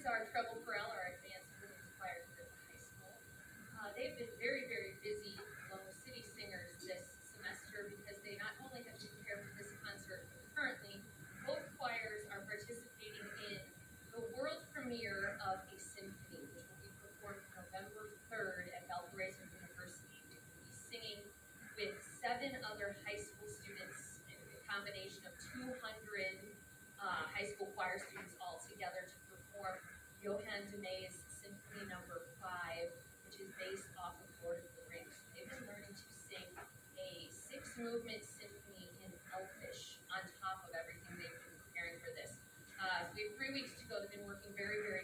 is our treble chorale, our advanced women's choir here at the high school. Uh, they've been very, very busy along with city singers this semester because they not only have to prepare for this concert, but currently both choirs are participating in the world premiere of a symphony, which will be performed November third at Valparaiso University. We will be singing with seven other high school students, a combination of two hundred uh, high school choir students all together to Johan de Meij's Symphony Number no. Five, which is based off of Lord of the Rings. They were learning to sing a six-movement symphony in Elfish on top of everything they've been preparing for this. Uh, we have three weeks to go. They've been working very, very